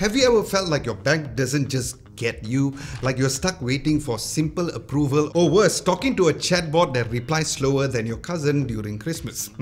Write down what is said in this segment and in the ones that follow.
Have you ever felt like your bank doesn't just get you, like you're stuck waiting for simple approval, or worse, talking to a chatbot that replies slower than your cousin during Christmas.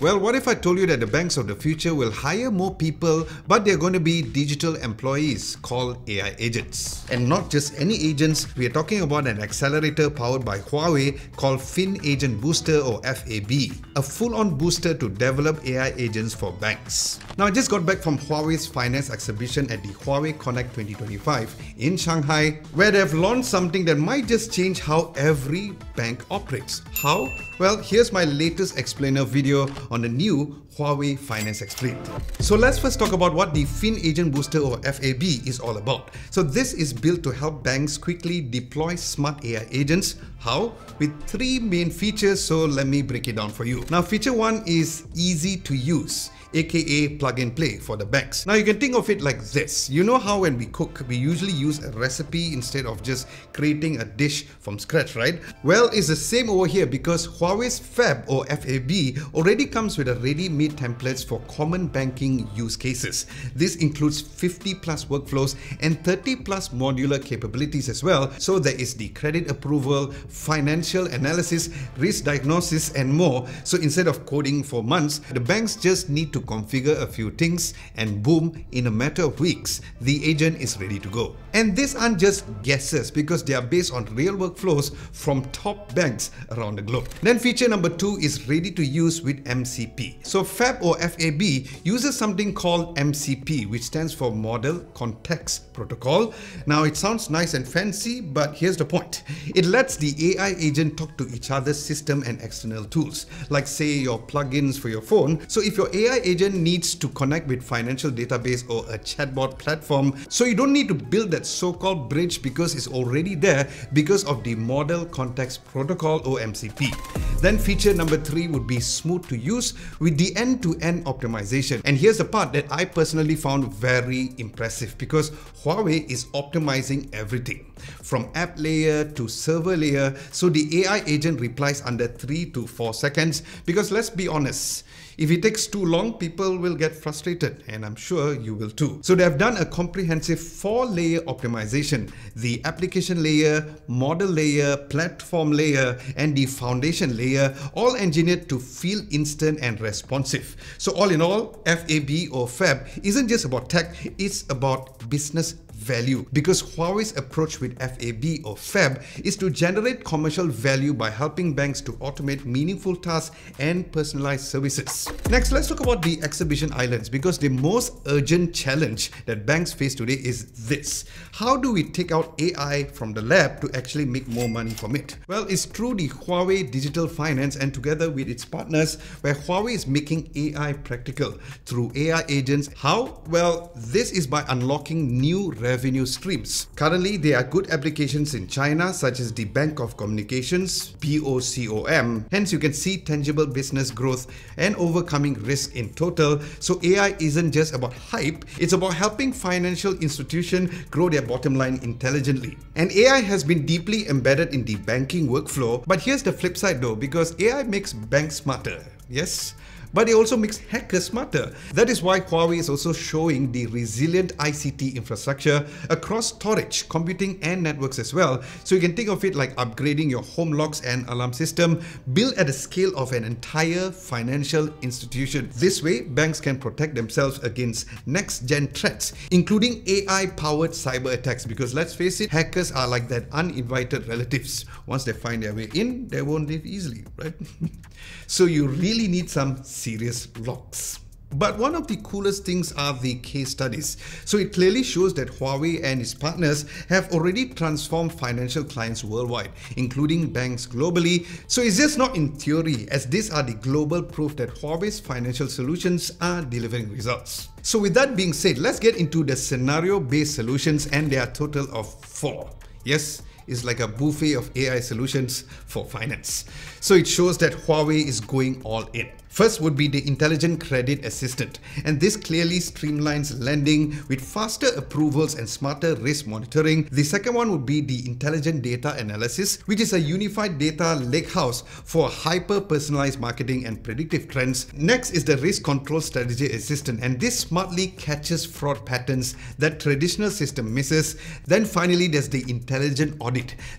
Well, what if I told you that the banks of the future will hire more people, but they're going to be digital employees called AI agents? And not just any agents, we are talking about an accelerator powered by Huawei called Fin Agent Booster or FAB, a full-on booster to develop AI agents for banks. Now, I just got back from Huawei's finance exhibition at the Huawei Connect 2025 in Shanghai where they've launched something that might just change how every bank operates. How? Well, here's my latest explainer video on the new Huawei Finance Explained. So let's first talk about what the Fin Agent Booster or FAB is all about. So this is built to help banks quickly deploy smart AI agents. How? With three main features, so let me break it down for you. Now feature one is easy to use aka plug and play for the banks. Now you can think of it like this. You know how when we cook, we usually use a recipe instead of just creating a dish from scratch, right? Well, it's the same over here because Huawei's FAB or FAB already comes with a ready-made templates for common banking use cases. This includes 50 plus workflows and 30 plus modular capabilities as well. So there is the credit approval, financial analysis, risk diagnosis and more. So instead of coding for months, the banks just need to configure a few things and boom, in a matter of weeks, the agent is ready to go. And these aren't just guesses because they are based on real workflows from top banks around the globe. Then feature number two is ready to use with MCP. So FAB or FAB uses something called MCP, which stands for Model Context Protocol. Now it sounds nice and fancy, but here's the point. It lets the AI agent talk to each other's system and external tools, like say your plugins for your phone. So if your AI agent needs to connect with financial database or a chatbot platform. So you don't need to build that so-called bridge because it's already there because of the Model Context Protocol or MCP. Then feature number three would be smooth to use with the end-to-end -end optimization. And here's the part that I personally found very impressive because Huawei is optimizing everything from app layer to server layer so the AI agent replies under 3 to 4 seconds because let's be honest, if it takes too long, people will get frustrated and I'm sure you will too. So they have done a comprehensive four layer optimization, the application layer, model layer, platform layer, and the foundation layer, all engineered to feel instant and responsive. So all in all, FAB or FAB isn't just about tech, it's about business value because Huawei's approach with FAB or FAB is to generate commercial value by helping banks to automate meaningful tasks and personalized services. Next, let's talk about the exhibition islands because the most urgent challenge that banks face today is this. How do we take out AI from the lab to actually make more money from it? Well, it's through the Huawei Digital Finance and together with its partners where Huawei is making AI practical through AI agents. How? Well, this is by unlocking new revenue revenue streams. Currently, there are good applications in China such as the Bank of Communications, BOCOM. Hence, you can see tangible business growth and overcoming risk in total. So AI isn't just about hype, it's about helping financial institutions grow their bottom line intelligently. And AI has been deeply embedded in the banking workflow. But here's the flip side though, because AI makes banks smarter. Yes? But it also makes hackers smarter. That is why Huawei is also showing the resilient ICT infrastructure across storage, computing and networks as well. So you can think of it like upgrading your home locks and alarm system built at the scale of an entire financial institution. This way, banks can protect themselves against next-gen threats, including AI-powered cyber attacks because let's face it, hackers are like that uninvited relatives. Once they find their way in, they won't leave easily, right? so you really need some serious locks. But one of the coolest things are the case studies. So it clearly shows that Huawei and its partners have already transformed financial clients worldwide, including banks globally. So it's just not in theory, as these are the global proof that Huawei's financial solutions are delivering results. So with that being said, let's get into the scenario-based solutions and there are total of four. Yes, is like a buffet of AI solutions for finance. So it shows that Huawei is going all in. First would be the Intelligent Credit Assistant, and this clearly streamlines lending with faster approvals and smarter risk monitoring. The second one would be the Intelligent Data Analysis, which is a unified data lakehouse for hyper-personalized marketing and predictive trends. Next is the Risk Control Strategy Assistant, and this smartly catches fraud patterns that traditional system misses. Then finally, there's the Intelligent Audit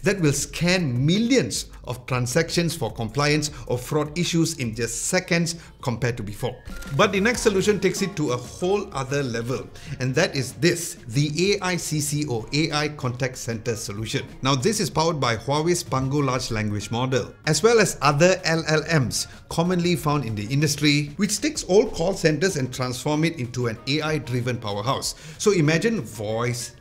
that will scan millions of transactions for compliance or fraud issues in just seconds compared to before. But the next solution takes it to a whole other level, and that is this, the AICC or AI Contact Center solution. Now this is powered by Huawei's Pangu large language model, as well as other LLMs commonly found in the industry, which takes all call centers and transform it into an AI-driven powerhouse. So imagine voice,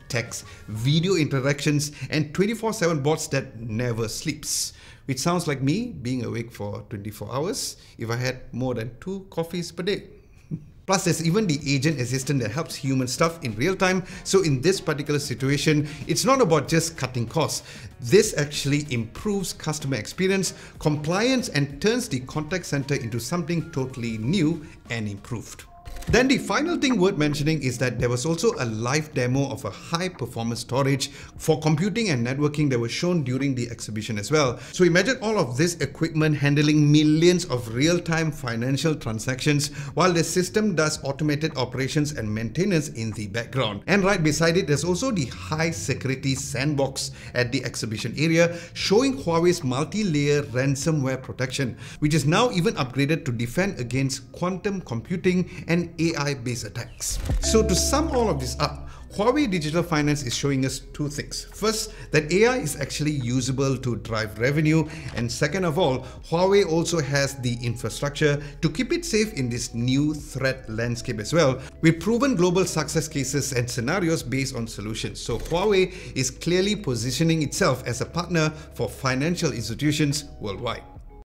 video interactions, and 24-7 bots that never sleeps. Which sounds like me being awake for 24 hours if I had more than two coffees per day. Plus, there's even the agent assistant that helps human stuff in real time. So in this particular situation, it's not about just cutting costs. This actually improves customer experience, compliance, and turns the contact center into something totally new and improved. Then the final thing worth mentioning is that there was also a live demo of a high performance storage for computing and networking that was shown during the exhibition as well. So imagine all of this equipment handling millions of real-time financial transactions while the system does automated operations and maintenance in the background. And right beside it, there's also the high security sandbox at the exhibition area showing Huawei's multi-layer ransomware protection, which is now even upgraded to defend against quantum computing and AI-based attacks. So to sum all of this up, Huawei Digital Finance is showing us two things. First, that AI is actually usable to drive revenue. And second of all, Huawei also has the infrastructure to keep it safe in this new threat landscape as well, with proven global success cases and scenarios based on solutions. So Huawei is clearly positioning itself as a partner for financial institutions worldwide.